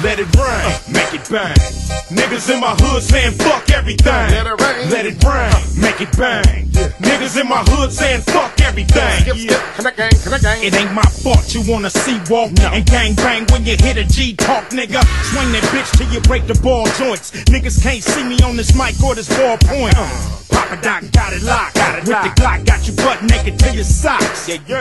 Let it rain, make it bang. Niggas in my hood saying fuck everything. Let it rain. Let it rain, make it bang. Niggas in my hood saying fuck everything. Skip, skip, can I gang, can I gang? It ain't my fault you wanna see walk and gang bang when you hit a G talk, nigga. Swing that bitch till you break the ball joints. Niggas can't see me on this mic or this ballpoint. Uh. Papa Doc got it locked. Got it With locked. the Glock, got you butt naked to your socks. Yeah, yeah.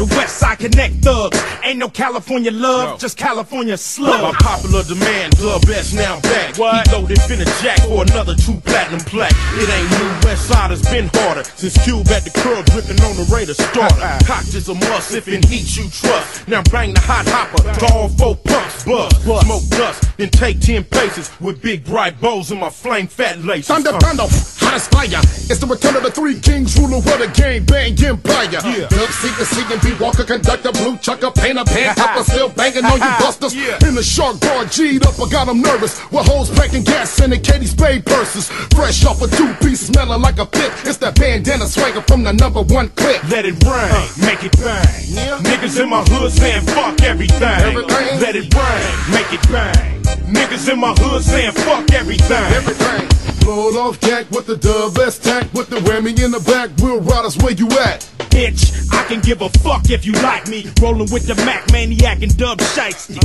The West Side Connect thugs. Ain't no California love, No. just California By slug. popular demand, Glove S now back. What? He loaded finna jack for another true platinum plaque. It ain't new, West Side has been harder. Since Cube at the club, dripping on the Raider starter. Cocked is a must if in heat you trust. Now bang the hot hopper, all four pumps, buzz, smoke dust, then take ten paces with big bright bows in my flame fat laces. Thunder, Uh, thunder, It's the return of the three kings, ruler of the game, bang empire. Yeah. Dub seeker, C and B walker, conductor, blue chucker, painter, pan topper, still banging on you busters. Yeah. In the shark bar, G'd up, I got 'em nervous. With hoes packing gas in the Kate Spade purses. Fresh off a two piece, smelling like a pit. It's that bandana swagger from the number one clip. Let it rain, make it bang. Yeah. Niggas in my hood saying fuck everything. Everything. Let it rain, make it bang. Niggas in my hood saying fuck everything. Everything. Blowed off jack with the dub S tack with the whammy in the back. Wheel riders, where you at? Bitch, I can give a fuck if you like me. Rolling with the Mac Maniac and Dub Shiesty.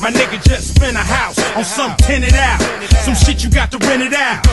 My nigga just spent a house on some tenant out. Some shit you got to rent it out.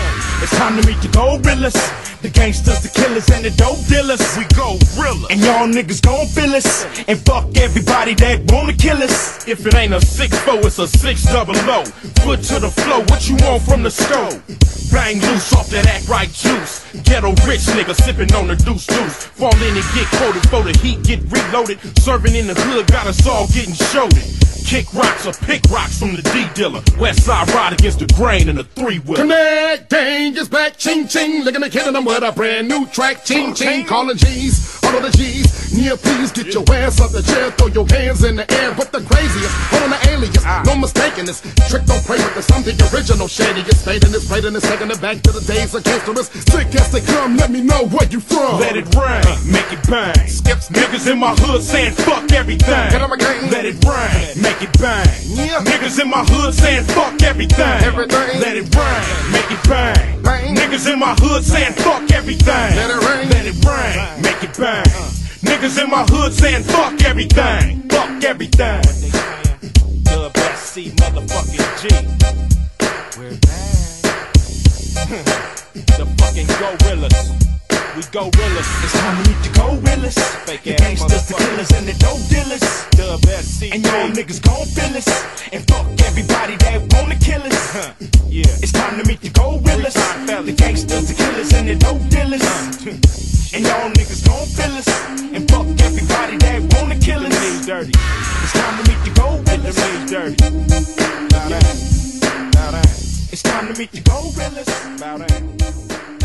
It's time to meet the gorillas, the gangsters, the killers, and the dope dealers. we go realer. And y'all niggas gon' feel us and fuck everybody that wanna kill us. If it ain't a six four, it's a six double oh. O. Foot to the flow, what you want from the stove? Bang loose off that act right juice. Ghetto rich nigga sipping on the deuce juice. Fall in and get quoted for the heat, get reloaded. Serving in the hood, got us all getting shouldered. Kick rocks or pick rocks from the D dealer. West side ride against the grain in a three wheel. Connect, gang is back, ching ching. Looking at killing them with a brand new track, ching ching. Calling G's, all of the G's. Near please get your ass up the chair, throw your hands in the air. But the craziest, on the alias, ah. no mistaking this. Trick don't play with this, I'm the original shady. It's fading, it's fading, it's taking it back to the days of gangsters. Sick as they come, let me know where you from. Let it rain, make it bang. Skip, skip. Niggas in my hood saying fuck everything. Get on my gang. Let it rain, make it bang. Yeah. Niggas in my hood saying fuck everything. Everything. Let it rain, make it bang. Bang. Niggas in my hood saying fuck everything. Niggas in my hood saying fuck everything. Fuck everything. Dub SC motherfucking G. We're back. the fucking gorillas. We gorillas. It's time to meet the gorillas. Fake the gangsters, the killers, and the dope dealers. Dub SC. And y'all niggas gon' feel us. And fuck everybody that wanna kill us. yeah. It's time to meet the gorillas. The gangsters, the killers, and the dope dealers. dirty. It's time to meet the gorillas. dirty. Bow down. Bow down. It's time to meet the gorillas. Bow down.